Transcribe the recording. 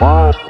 Bye.